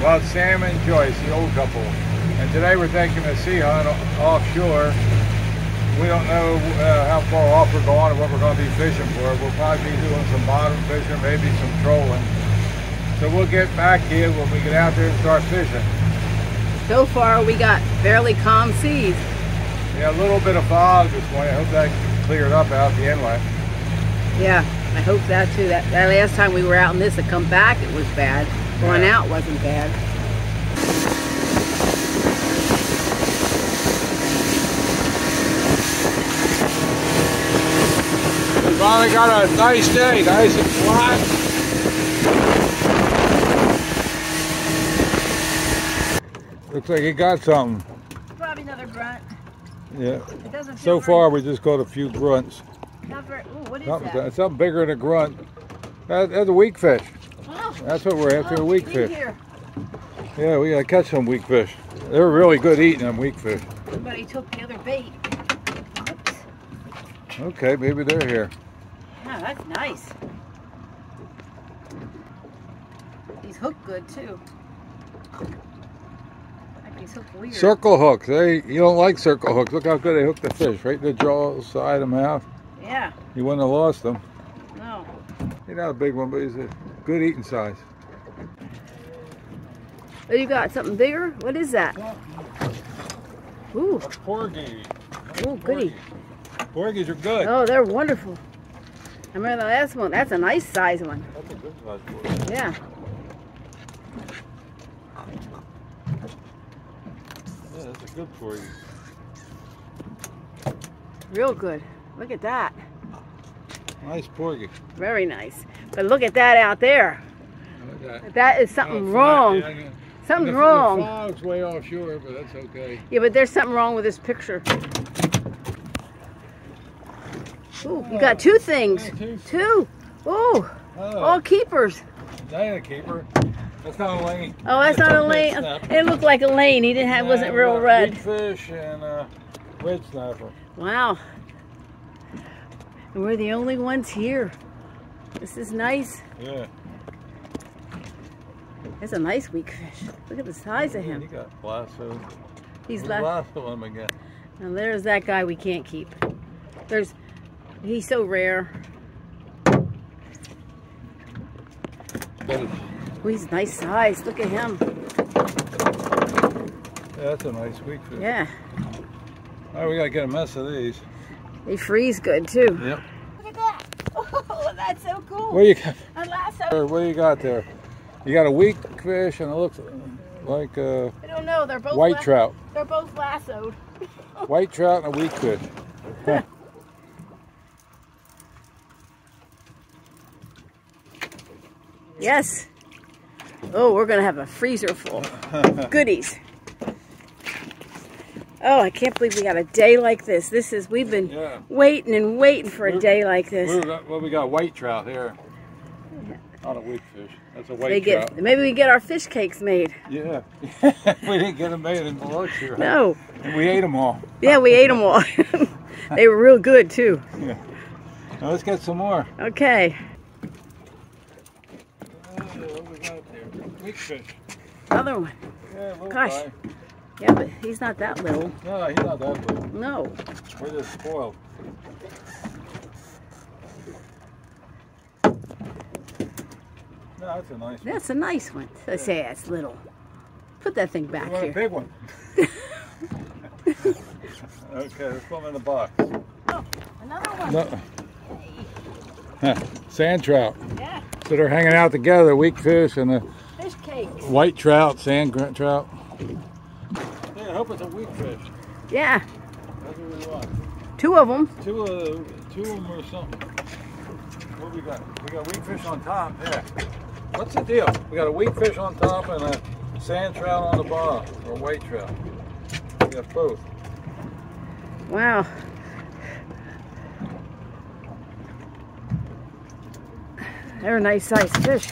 Well, Sam and Joyce, the old couple. And today we're taking a sea hunt offshore. We don't know uh, how far off we're going or what we're going to be fishing for. We'll probably be doing some bottom fishing, maybe some trolling. So we'll get back here when we get out there and start fishing. So far we got fairly calm seas. Yeah, a little bit of fog this morning. I hope that cleared up out the inlet. Yeah, I hope that too. That, that last time we were out in this to come back it was bad. Going out wasn't bad. We finally got a nice day, nice and flat. Looks like he got something. Probably another grunt. Yeah. It doesn't So far, we just got a few grunts. Not very, ooh, what is Something, that? something bigger than a grunt. That, that's a weak fish. That's what we're after, a oh, weak fish. Here. Yeah, we gotta catch some weak fish. They're really good eating them weak fish. Somebody took the other bait. Oops. Okay, maybe they're here. Yeah, that's nice. He's hooked good too. He's hooked weird. Circle hooks. They you don't like circle hooks. Look how good they hook the fish. Right in the jaw, side, and mouth. Yeah. You wouldn't have lost them. No. He's not a big one, but he's a good eating size. Oh, you got something bigger? What is that? Ooh, Porgy. ooh, goody. Porgies are good. Oh, they're wonderful. I remember the last one. That's a nice size one. That's a good size porgy. Yeah. Yeah, that's a good porgy. Real good. Look at that. Nice porgy. Very nice. But look at that out there. That. That is something Oh, wrong. Yeah, yeah. Something's the, wrong. The fog's way offshore, but that's okay. Yeah, but there's something wrong with this picture. Ooh, you got two things. Yeah, two. Two. Ooh, Oh, all keepers. that ain't a keeper. That's not a lane. Oh, that's not a lane. It looked like a lane. He didn't have, wasn't real red. Fish and uh, red snapper. Wow. And we're the only ones here. This is nice. Yeah. That's a nice weak fish. Look at the size of him. He got lassoed. He's We left. lassoed him again. And there's that guy we can't keep. There's, he's so rare. Oh, he's nice size. Look at him. yeah, that's a nice weak fish. Yeah. All right, we gotta get a mess of these. They freeze good too. Yep. Look at that. Oh, that's so cool. What you got? A lasso. there? What you got there? You got a weak fish, and it looks like a I don't know. They're both white trout. They're both lassoed. White trout and a weak fish. Huh. Yes. Oh, we're gonna have a freezer full. Goodies. Oh, I can't believe we got a day like this. This is we've been Yeah. waiting and waiting for a We're- day like this. Well, we got white trout here. Not a weak fish. That's a white They trout. get maybe we get our fish cakes made. Yeah. we didn't get them made in Biloxi. Right? No. We ate them all. Yeah, we ate them all. they were real good too. Yeah. Now let's get some more. Okay. What we got there? Weak fish. Another one. Yeah, Gosh. Yeah, but he's not that little. No, he's not that little. No. We're just spoiled. No, that's a nice one. That's a nice one. I say that's little. Put that thing back want a here. big one? okay, let's put them in the box. Oh, Another one. No. Huh, Sand trout. Yeah. So they're hanging out together, weak fish and the Fish cakes. white trout, sand gr- trout. Yeah, I hope it's a weak fish. Yeah. That's what we want. Two of them. Uh, two of two of them or something. What we got? We got weak fish on top. Yeah. What's the deal? We got a weak fish on top and a sand trout on the bottom, or white trout. We got both. Wow. They're a nice sized fish.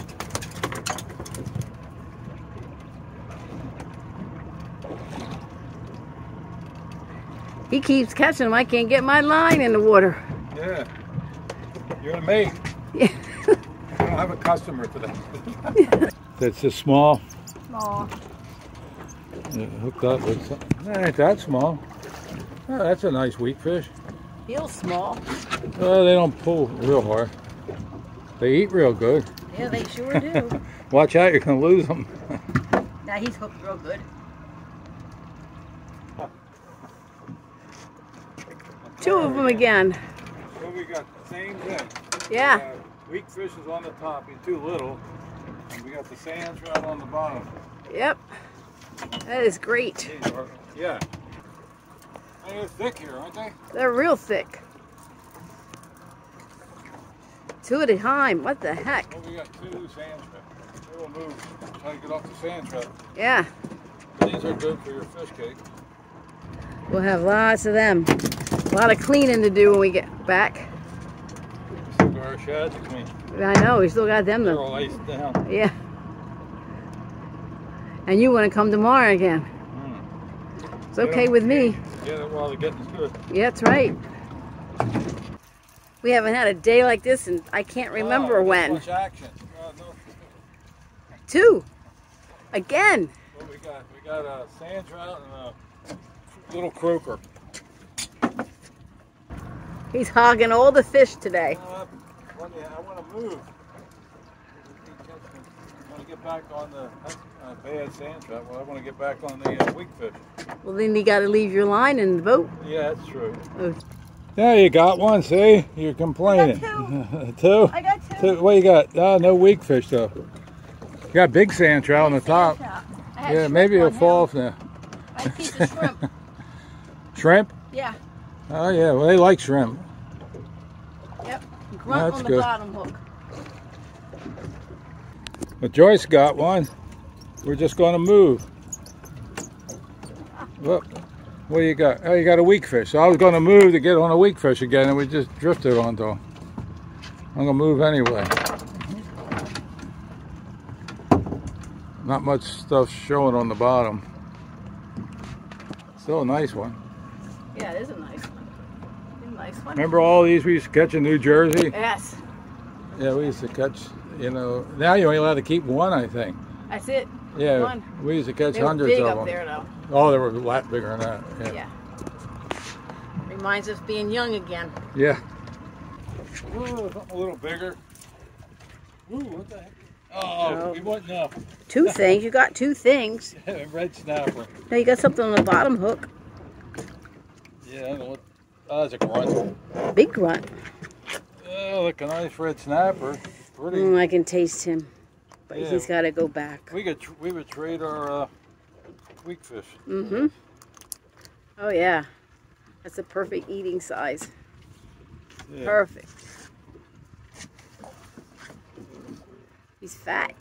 He keeps catching them. I can't get my line in the water. Yeah. You're a mate. Yeah. I don't have a customer today. That's just small. small. Yeah, hooked up with something. That ain't that small. Oh, that's a nice weak fish. Feels small. Well, they don't pull real hard. They eat real good. Yeah, they sure do. Watch out, you're gonna lose them. now he's hooked real good. Two of them again. So we got the same thing. Yeah. Weak fish is on the top, he's too little. And we got the sand trout on the bottom. Yep. That is great. Yeah. They're thick here, aren't they? They're real thick. Two at a time. What the heck? Well, we got two sand trout. They will move. Try to get off the sand trout. Yeah. These are good for your fish cake. We'll have lots of them. A lot of cleaning to do when we get back. Still got our to clean. I know, we still got them They're all iced down. Yeah. And you want to come tomorrow again. Mm. It's okay with me. It while good. Yeah, that's right. We haven't had a day like this and I can't remember Oh, when. Much action. Uh, no. Two. Again. What we got? We got a sand trout and a little croaker. He's hogging all the fish today. Uh, let me- I want to move. I want to get back on the uh, bad sand trout. Well, I want to get back on the uh, weak fish. Well, then you got to leave your line in the boat. Yeah, that's true. Oh. Yeah, you got one. See, you're complaining. two. I got Two. two. What you got? Ah, no weak fish though. You got big sand trout on the top. Yeah, maybe it'll fall off now. I had a piece of shrimp. Shrimp? Yeah. Oh yeah, well they like shrimp. Grunt That's on the good. bottom hook. But Joyce got one. We're just going to move. Look, what do you got? Oh, you got a weak fish. So I was going to move to get on a weak fish again, and we just drifted onto him. I'm going to move anyway. Not much stuff showing on the bottom. Still a nice one. Yeah, it is a nice one. It's a nice one. Remember all these we used to catch in New Jersey? Yes. Yeah, we used to catch, you know, now you're only allowed to keep one, I think. That's it. Yeah, One. we used to catch They were hundreds big of up them. there, though. Oh, they were a lot bigger than that. Yeah. Yeah. Reminds us being young again. Yeah. Ooh, something a little bigger. Ooh, what the heck? Oh, oh No. we want enough. Two things. You got two things. Red snapper. Now you got something on the bottom hook. Yeah, I don't know what. Oh, that's a grunt. Big grunt. Oh, look, a nice red snapper. Pretty. Mm, I can taste him. But Yeah. he's got to go back. We could tr- we would trade our uh, weak fish. Mm-hmm. Oh, yeah. That's a perfect eating size. Yeah. Perfect. He's fat.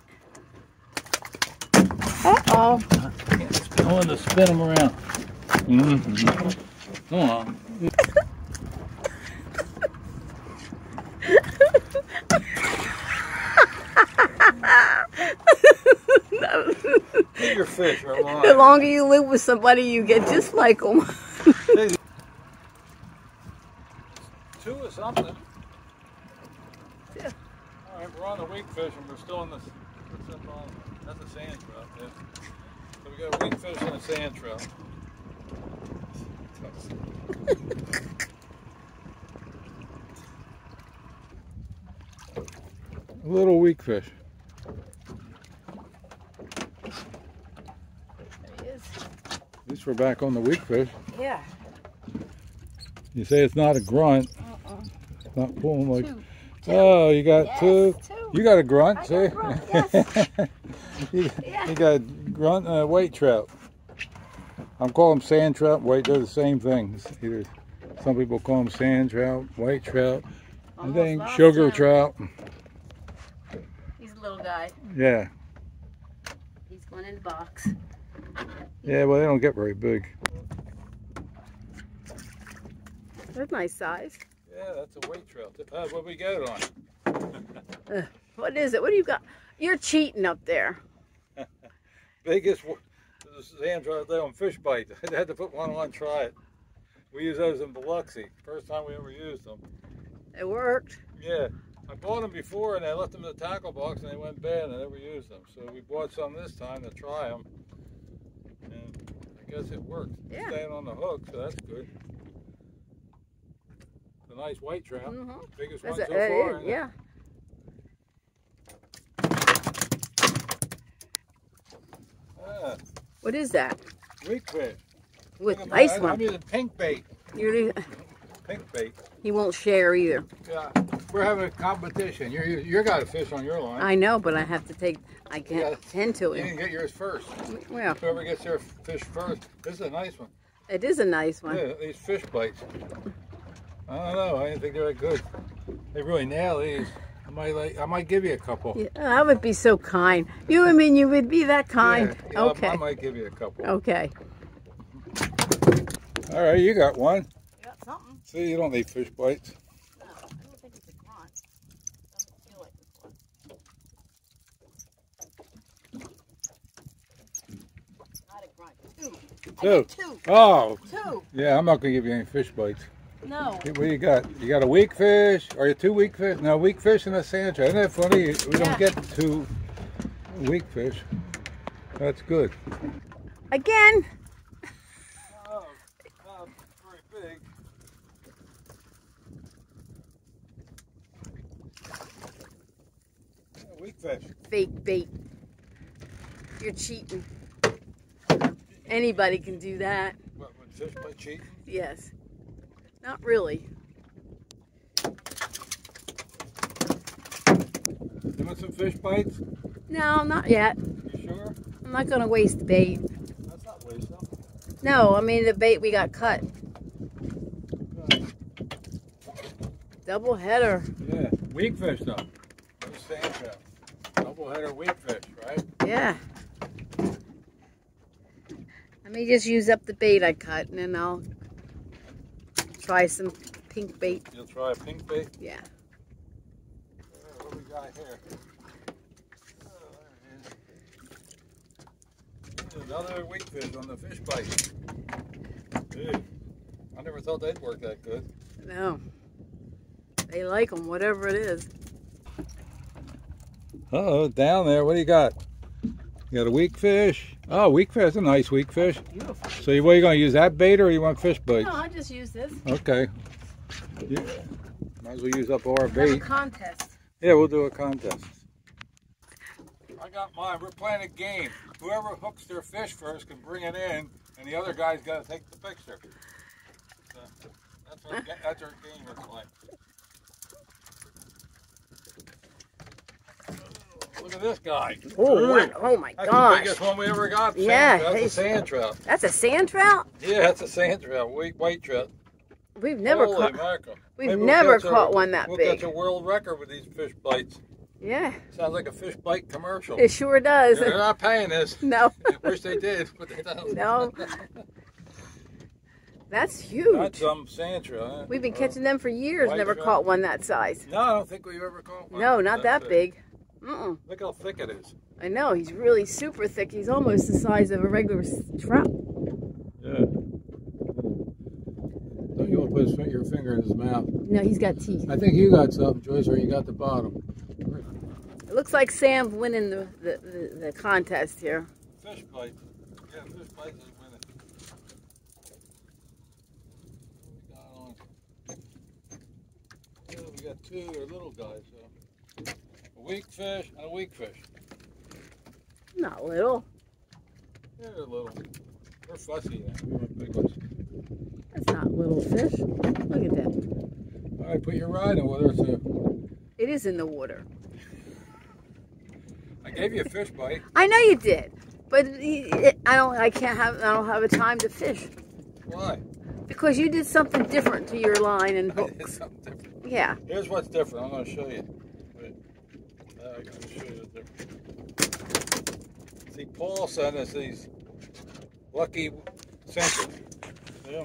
Uh-oh. I want to spin him around. Mm-hmm. Come on. Your fish, The longer you live with somebody, you get just like them. Two or something. Yeah. All right, we're on the weak fish and we're still in the. What's on? That's a sand trout. Yeah. So we got a weak fish and a sand trout. little weak fish. There he is. At least we're back on the weak fish. Yeah. You say it's not a grunt. Uh-uh. It's not pulling like. Two. Oh, you got Yes, two. two. You got a grunt, I got see? a grunt, yes. you, Yeah. you got grunt and a white trout. I'm calling them sand trout, white. They're the same thing. Either some people call them sand trout, white trout. I think sugar him. trout. He's a little guy. Yeah, He's going in the box. yeah. Well, they don't get very big. That's nice size. Yeah, that's a white trout. Uh, what we got it on? What is it? What do you got? You're cheating up there. Biggest w- sand trout there on fish bite. I had to put one on, try it. We use those in Biloxi. First time we ever used them. It worked. Yeah, I bought them before and I left them in the tackle box and they went bad and I never used them. So we bought some this time to try them. And I guess it worked. Yeah. Staying on the hook, so that's good. It's a nice white trout. Mhm. Biggest That's one a, so that far. is, isn't it? yeah. Ah, What is that? weak fish. With nice I- one. I'm using pink bait. You're, Pink bait. he won't share either. Yeah. We're having a competition. You're, you you got a fish on your line. I know, but I have to take. I can't Yeah. tend to it. you can get yours first. Well, Whoever gets their fish first. This is a nice one. it is a nice one. Yeah, these fish bites. I don't know. I didn't think they were that good. They really nail these. I might like. I might give you a couple. Yeah, I would be so kind. You, I mean, you would be that kind. Yeah, yeah, I- okay. I might give you a couple. Okay. All right, you got one. You got something. See, you don't need fish bites. No, I don't think it's a grunt. Doesn't feel like a grunt. Not a grunt. Two. Two. Oh, Two. yeah. I'm not gonna give you any fish bites. No. What do you got? You got a weak fish? Are you two weak fish? No, weak fish and a sand. Isn't that funny? We Yeah. don't get two weak fish. That's good. Again. Oh, not very big. Weak fish. Fake bait. You're cheating. Anybody can do that. What, when fish cheat? Yes. Not really. You want some fish bites? No, not yet. You sure? I'm not going to waste the bait. That's not waste them. No, I mean the bait we got cut. Double header. Yeah, weak fish though. No sand trout. Double header weak fish, right? Yeah. Let me just use up the bait I cut and then I'll try some pink bait. You'll try a pink bait. Yeah. Uh, what we got here? Oh, there it is. Another weak fish on the fish bite. Dude, I never thought they'd work that good. No. They like them, whatever it is. Uh oh, down there. What do you got? You got a weak fish. Oh, weak fish. That's a nice weak fish. Beautiful. So, you, what are you going to use that bait or you want fish bites? No, I just use this. Okay. Yeah. Might as well use up all our Have a bait. contest. Yeah, we'll do a contest. I got mine. We're playing a game. Whoever hooks their fish first can bring it in, and the other guy's got to take the picture. So, that's, our, that's our game we're playing. Look at this guy. Oh, wow. oh my That's the biggest one we ever got. Sand Yeah, trout. That's a sand trout. That's a sand trout? Yeah, that's a sand trout. White, white trout. We've never Holy caught. mackerel. we've Maybe we'll never a- caught one that we'll big. catch a world record with these fish bites. Yeah, Sounds like a fish bite commercial. it sure does. They're not paying us. No. I wish they did, but they don't. No. That's huge. That's some sand trout. We've been Oh. catching them for years, never trout. caught one that size. No, I don't think we've ever caught one. No, not that big. Mm-mm. Look how thick it is. I know, he's really super thick. He's almost the size of a regular trout. Yeah. Don't you want to put his, your finger in his mouth? No, he's got teeth. I think you got something, Joyce, or you got the bottom. It looks like Sam's winning the, the, the, the contest here. Fish bite. Yeah, fish bite is winning. What we got on? Yeah, we got two. Little guys. A weak fish and a weak fish. Not little. Yeah, they're little. They're fussy. We want big ones. That's not little fish. Look at that. All right, put your rod in with her. So It is in the water. I gave you a fish bite. I know you did, but I don't. I can't have. I don't have a time to fish Why? because you did something different to your line and hooks. Yeah. Here's what's different. I'm going to show you. Wait. I'm going to show you the difference. See, Paul sent us these lucky sinkers. Yeah.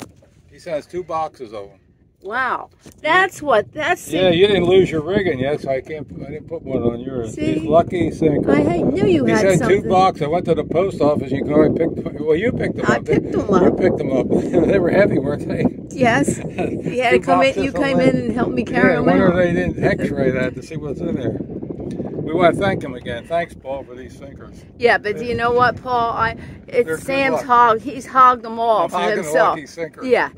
He sent us two boxes of them. Wow. That's what, that's the, Yeah, you didn't lose your rigging yet, so I can't. I didn't put one on yours. See? He's lucky sinker. I had- knew you he had said something. two boxes. I went to the post office. You can already pick. Them. Well, you picked them I up. picked them up. You picked them up. they were heavy, weren't they? Yes. You had to come in, you came in and helped me carry yeah, I them wonder out. if they didn't X-ray that to see what's in there. We want to thank him again. Thanks, Paul, for these sinkers. Yeah, but do you know what, Paul? I They're it's Sam's hog. He's hogged them all I'm for hogging a himself. lucky sinker. Yeah.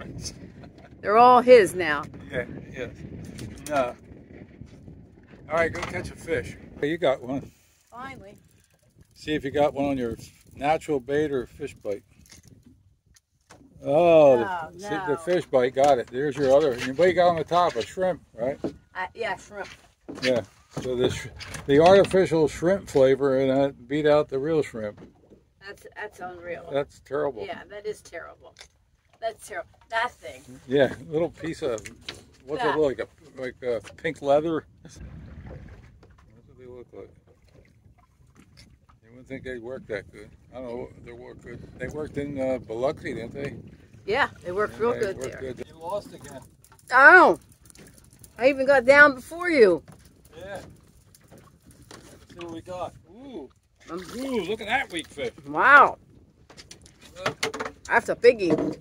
They're all his now. yeah. Yeah. No. All right, go catch a fish. You got one. Finally. See if you got one on your natural bait or fish bite. Oh, No, the, see, the fish bite got it. There's your other. What you got on the top? A shrimp, right? Uh, yeah, shrimp. Yeah. So this, the artificial shrimp flavor and that beat out the real shrimp. That's that's unreal. That's terrible. Yeah, that is terrible. That's terrible. That thing. Yeah, little piece of what's Yeah. it look like? A, like a pink leather. What do they look like? You wouldn't think they'd work that good. I don't know. They work good. They worked in uh, Biloxi, didn't they? Yeah, they work real They good worked there. You lost again. Oh, I even got down before you. Let's see what we got. Ooh. Um, Ooh, look at that weak fish. Wow, that's a biggie.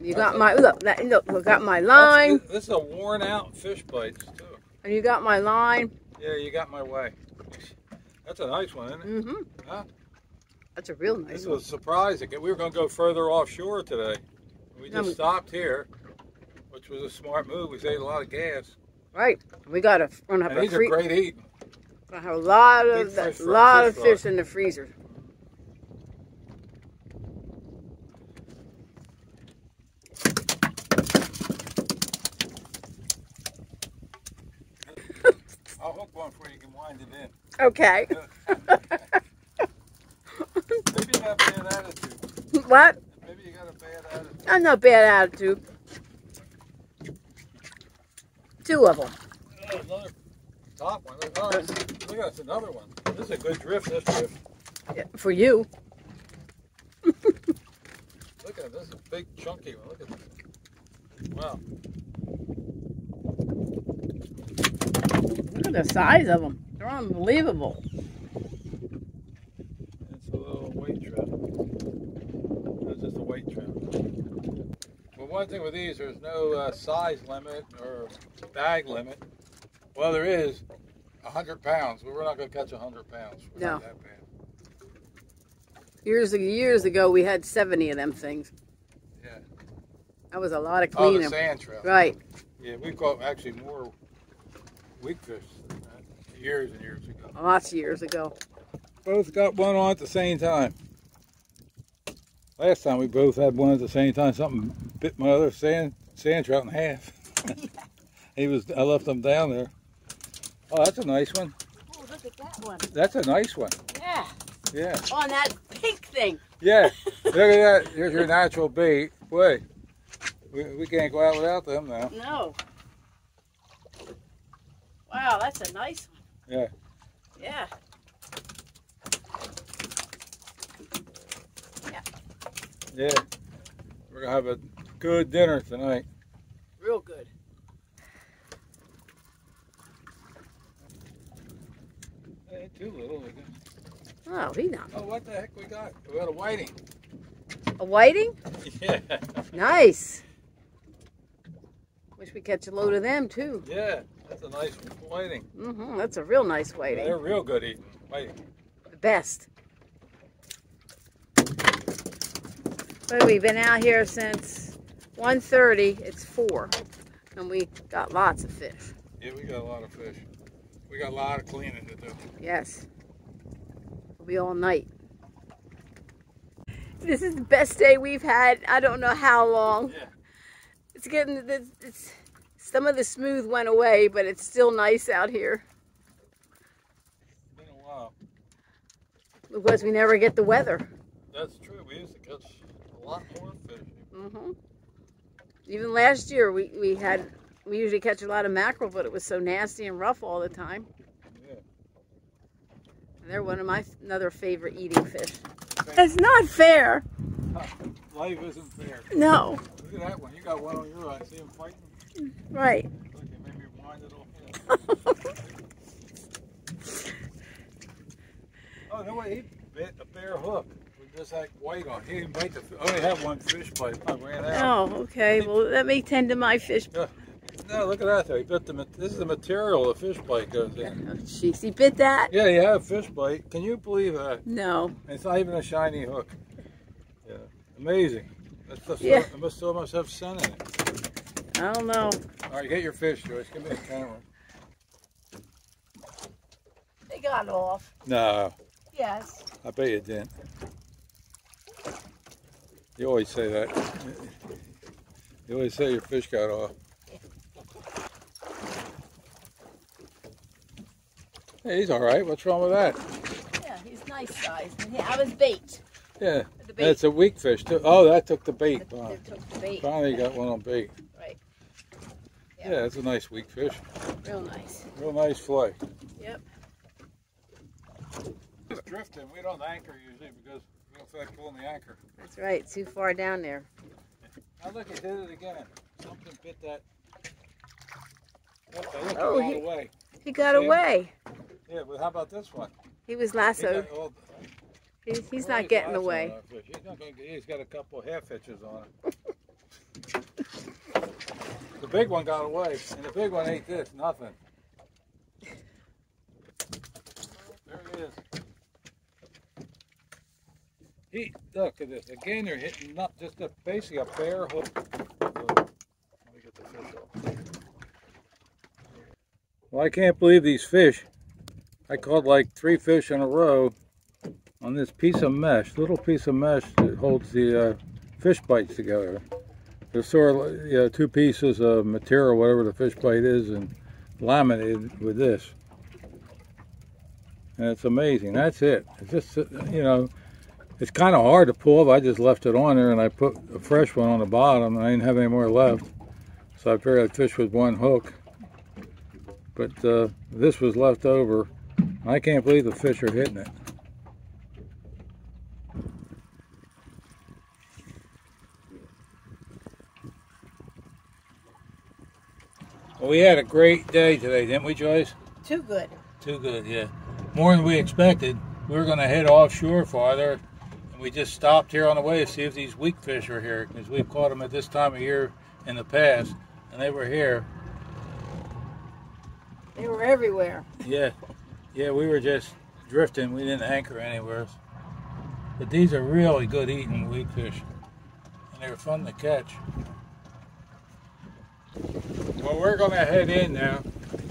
You got my look. That, look, you got my line, This is a worn out fish bites too. and you got my line. Yeah, you got my way. That's a nice one, isn't it? Mm-hmm. Huh? That's a real This nice one. This was surprising. We were going to go further offshore today. We No, just we- stopped here, which was a smart move. We saved a lot of gas. Right. We got a run up And a these are free. great eating. Gonna have a lot of fry- lot fish of fry. fish in the freezer. I'll hook one for you. You can wind it in. Okay. Maybe you got a bad attitude. what? Maybe you got a bad attitude. I'm not bad attitude. Two of them. Oh, another top one. Oh, look at that's another one. This is a good drift. This drift. For you. Look at it. This is a big chunky one. Look at this. Wow. Look at the size of them. They're unbelievable. It's a little white trout. It's just a white trout. Well, one thing with these, there's no uh, size limit or bag limit. Well, there is 100 pounds, but we're not going to catch 100 pounds. We're No. that. Years years ago, we had 70 of them things. Yeah. That was a lot of Oh, the cleaning. sand trout. right. Yeah, we caught actually more weak fish than that years and years ago. Lots of years ago. Both got one on at the same time. Last time we both had one at the same time. Something bit my other sand sand trout in half. he was I left him down there. Oh, that's a nice one. Oh, look at that one. That's a nice one. Yeah. Yeah. On that pink thing. Yeah. Look at that. Here's your natural bait. Wait. We, we can't go out without them now. No. Wow, that's a nice one. Yeah. Yeah. Yeah. We're gonna have a good dinner tonight. Real good. Ain't too little. Oh, he not. Oh, what the heck we got? We got a whiting. A whiting? Yeah. Nice. Wish we catch a load of them too. Yeah, that's a nice whiting. Mm-hmm. That's a real nice whiting. They're real good eating. Whiting. The best. But we've been out here since 1.30. It's 4. And we got lots of fish. Yeah, we got a lot of fish. We got a lot of cleaning to do. Yes. We'll be all night. This is the best day we've had. I don't know how long. Yeah. It's getting, it's, it's some of the smooth went away, but it's still nice out here It's been a while. because we never get the weather. That's true. We used to catch lot more fish. hmm Even last year, we, we had we usually catch a lot of mackerel, but it was so nasty and rough all the time. Yeah. And they're one of my another favorite eating fish. It's not fair. Life isn't fair. No. Look at that one. You got one on your eye. See him fighting? Right. Look, it made me wind off oh, no way. He bit a bare hook just like white on. He didn't bite the. I only had one fish bite. I ran out. Oh, okay. Well, let me tend to my fish. No, look at that though. He bit the. This is the material the fish bite goes in. Oh, in. jeez, he bit that? Yeah, you have a fish bite. Can you believe that? No. It's not even a shiny hook. Yeah, amazing. That's the, Yeah. It must still must have sun in it. I don't know. All right, get your fish, Joyce. Give me the camera. They got off. No, Yes. I bet you didn't. You always say that. You always say your fish got off. Hey, he's all right. What's wrong with that? Yeah, he's nice size. And yeah, I was bait. Yeah, The bait. that's a weak fish too. Oh, that took the bait. They Wow. took the bait. Finally got one on bait. Right. Yeah, that's a nice weak fish. Real nice. Real nice fly. Yep. It's drifting. We don't anchor usually because don't like pulling the anchor. That's right. Too far down there. Now look, it did it again. Something bit that. Look, Oh, he- got away. He got See? away. Yeah, but how about this one? He was He lassoed. got all- He's, he's not getting away. on that fish. He's, not gonna he's got a couple half hitches on it. the big one got away, and the big one ate this, nothing. There he is. He, look at this. Again, they're hitting not just a basically a bare hook. Let me get the fish off. Well, I can't believe these fish. I caught like three fish in a row on this piece of mesh, little piece of mesh that holds the uh, fish bites together. There's sort of you know, two pieces of material, whatever the fish bite is, and laminated with this. And it's amazing. That's it. It's just, you know, it's kind of hard to pull. But I just left it on there and I put a fresh one on the bottom and I didn't have any more left. So I figured I'd fish with one hook. But uh, this was left over. I can't believe the fish are hitting it. Well, we had a great day today, didn't we, Joyce? Too good. Too good, yeah. More than we expected. We were going to head offshore farther, we just stopped here on the way to see if these weak fish are here, because we've caught them at this time of year in the past, and they were here. They were everywhere. Yeah, yeah, we were just drifting. We didn't anchor anywhere. But these are really good eating weak fish, and they're fun to catch. Well, we're going to head in now.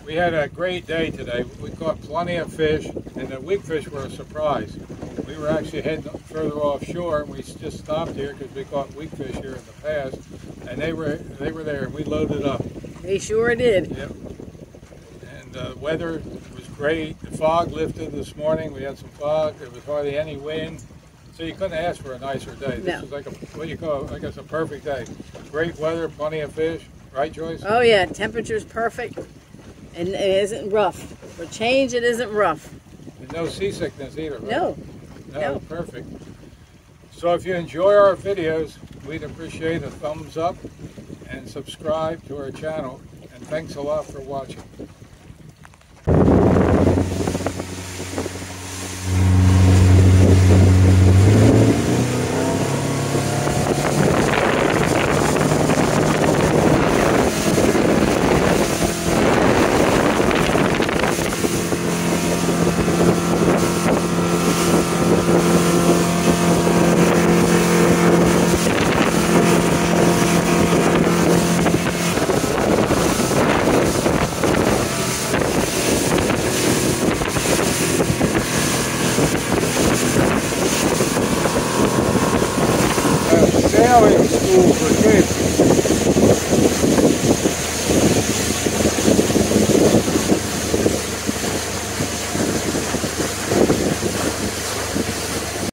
We had a great day today. We caught plenty of fish, and the weak fish were a surprise. We were actually heading further offshore, and we just stopped here because we caught weak fish here in the past, and they were they were there, and we loaded up. They sure did. Yep. And the weather was great. The fog lifted this morning. We had some fog. There was hardly any wind. So you couldn't ask for a nicer day. This No. was like a, what do you call it? I guess a perfect day. Great weather, plenty of fish. Right, Joyce? Oh yeah, temperature's perfect, and it isn't rough. For change, it isn't rough. And no seasickness either. right? No. No, no. perfect. So if you enjoy our videos, we'd appreciate a thumbs up and subscribe to our channel. And thanks a lot for watching.